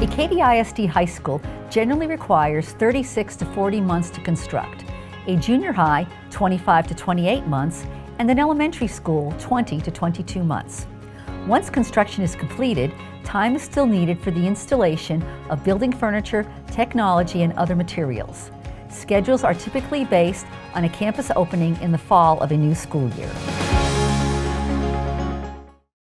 A Katy ISD High School generally requires 36 to 40 months to construct, a junior high 25 to 28 months, and an elementary school 20 to 22 months. Once construction is completed, time is still needed for the installation of building furniture, technology, and other materials. Schedules are typically based on a campus opening in the fall of a new school year.